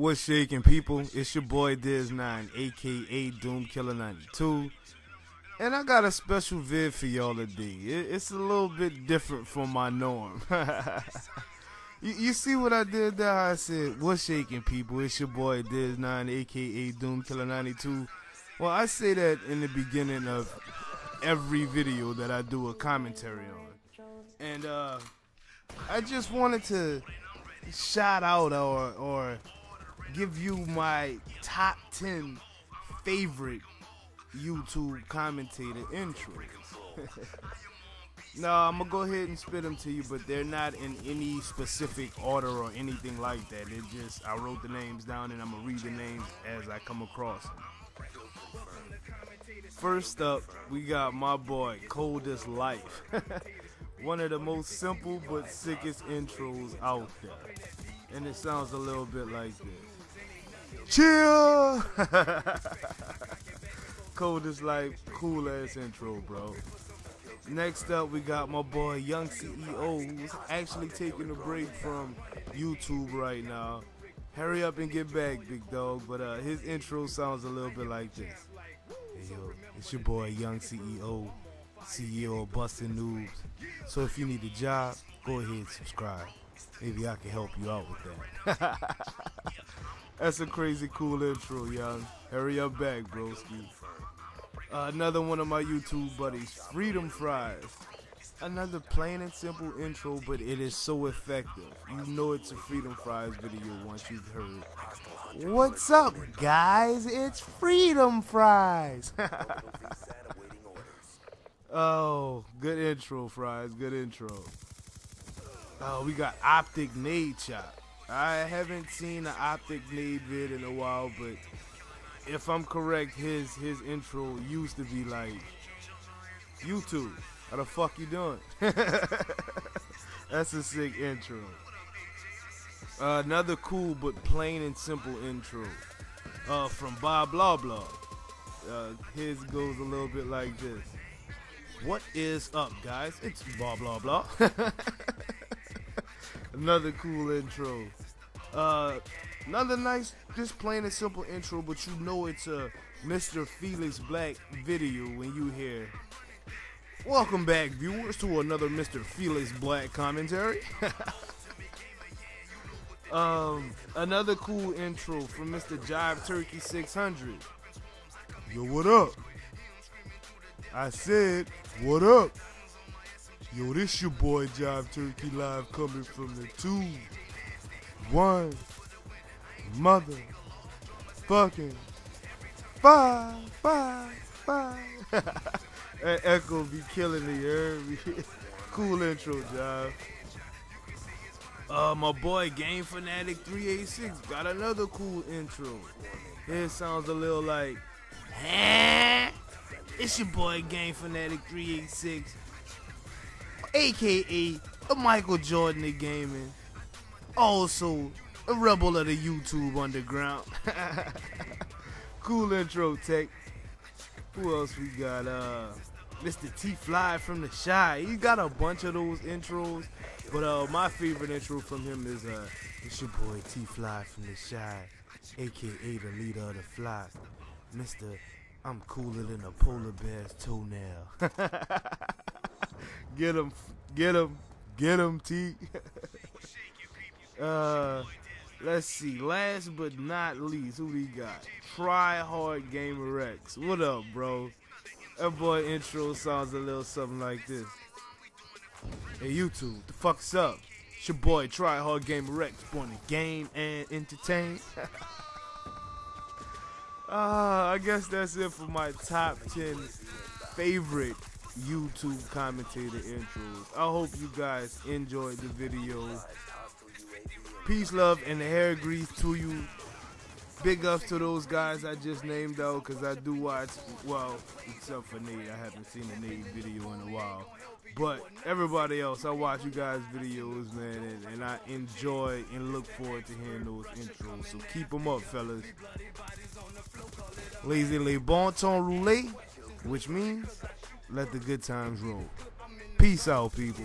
What's shaking, people? It's your boy Diz9, aka DoomKilla 92. And I got a special vid for y'all today. It's a little bit different from my norm. you, see what I did there? I said, What's shaking, people? It's your boy Diz9, aka DoomKilla 92. Well, I say that in the beginning of every video that I do a commentary on. And uh, I just wanted to shout out or, or give you my top 10 favorite YouTube commentator intros. no, I'm gonna go ahead and spit them to you, but they're not in any specific order or anything like that. It just I wrote the names down and I'm gonna read the names as I come across them. First up, we got my boy Coldest Life. One of the most simple but sickest intros out there. And it sounds a little bit like this. Chill. Coldest life, cool ass intro, bro. Next up, we got my boy Young CEO, who's actually taking a break from YouTube right now. Hurry up and get back, big dog. But uh, his intro sounds a little bit like this. Hey yo, it's your boy Young CEO, CEO of Bustin' Noobs. So if you need a job, go ahead and subscribe. Maybe I can help you out with that. That's a crazy cool intro, young. Hurry up back, broski. Uh, another one of my YouTube buddies, Freedom Fries. Another plain and simple intro, but it is so effective. You know it's a Freedom Fries video once you've heard. What's up, guys? It's Freedom Fries. oh, good intro, Fries. Good intro. Oh, we got OpTic Nadeshot. I haven't seen an Optic Nade vid in a while, but if I'm correct, his his intro used to be like YouTube. How the fuck you doing? That's a sick intro. Uh, another cool but plain and simple intro uh, from Bob Blah Blah. Uh, his goes a little bit like this. What is up, guys? It's blah blah blah. Another cool intro. Uh, another nice, just plain and simple intro, but you know it's a Mr. Felix Black video when you hear. Welcome back, viewers, to another Mr. Felix Black commentary. um, another cool intro from Mr. Jive Turkey 600. Yo, what up? I said, what up? Yo, this your boy Jive Turkey live coming from the tube one mother fucking five, five, five. that echo be killing me, you cool intro, job. Uh, my boy Game Fanatic 386 got another cool intro. It sounds a little like? It's your boy Game Fanatic 386, aka a Michael Jordan of gaming also a rebel of the YouTube underground. cool intro, Tech. Who else we got? Uh, Mr. T Fly from the Shy. He got a bunch of those intros, but uh, my favorite intro from him is uh, it's your boy T Fly from the Shy, aka the leader of the Fly, Mr. I'm cooler than a polar bear's toenail. get him, get him, get him, T. Uh, let's see. Last but not least, who we got? Try Hard Gamer X. What up, bro? That boy intro sounds a little something like this. Hey, YouTube, the fuck's up? It's your boy Try Hard Gamer X, born to game and entertain. Ah, uh, I guess that's it for my top 10 favorite YouTube commentator intros. I hope you guys enjoyed the video. Peace, love, and hair grease to you. Big ups to those guys I just named though, because I do watch, well, except for Nate. I haven't seen a Nate video in a while. But everybody else, I watch you guys' videos, man, and, and I enjoy and look forward to hearing those intros. So keep them up, fellas. Lazy Le Bon Ton Roulette, which means let the good times roll. Peace out, people.